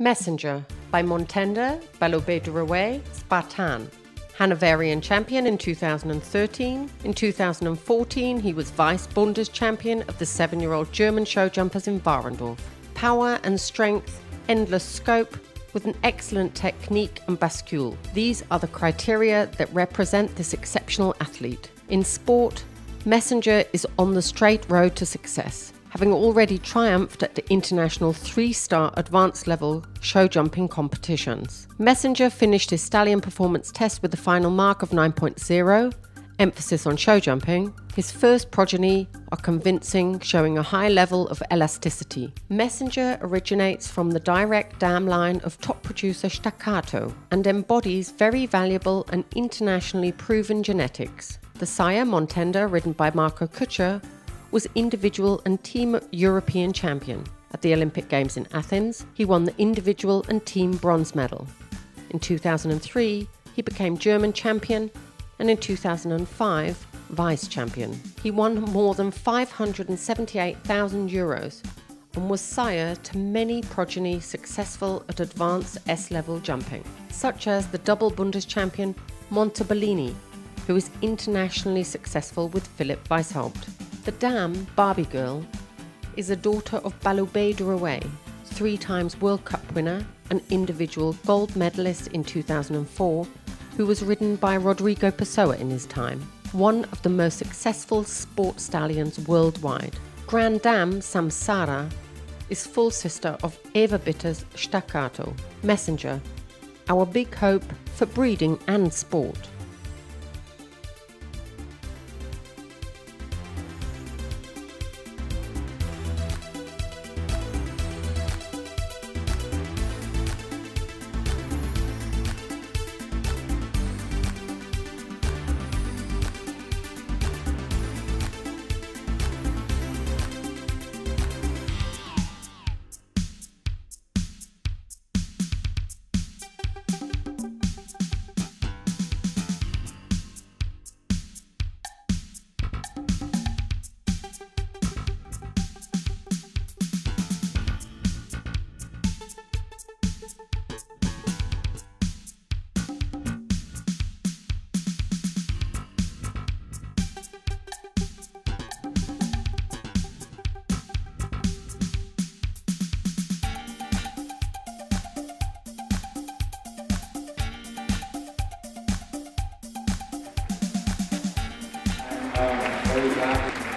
Messenger by Montender Baloubet Spartan. Hanoverian champion in 2013. In 2014, he was vice Bundes champion of the seven year old German show jumpers in Warendorf. Power and strength, endless scope, with an excellent technique and bascule. These are the criteria that represent this exceptional athlete. In sport, Messenger is on the straight road to success having already triumphed at the international three star advanced level show jumping competitions. Messenger finished his stallion performance test with a final mark of 9.0, emphasis on show jumping. His first progeny are convincing, showing a high level of elasticity. Messenger originates from the direct dam line of top producer Stakkato and embodies very valuable and internationally proven genetics. The sire Montender, ridden by Marco Kutscher, was individual and team European champion. At the Olympic Games in Athens, he won the individual and team bronze medal. In 2003, he became German champion, and in 2005, vice champion. He won more than 578,000 euros and was sire to many progeny successful at advanced S level jumping, such as the double Bundes champion Montebellini, who is internationally successful with Philipp Weishaupt. The dam, Barbie Girl, is a daughter of Baloubet du Rouet, three times World Cup winner, an individual gold medalist in 2004, who was ridden by Rodrigo Pessoa in his time, one of the most successful sport stallions worldwide. Grand Dam Samsara is full sister of Eva Bitter's Stakkato, Messenger, our big hope for breeding and sport. Very bad.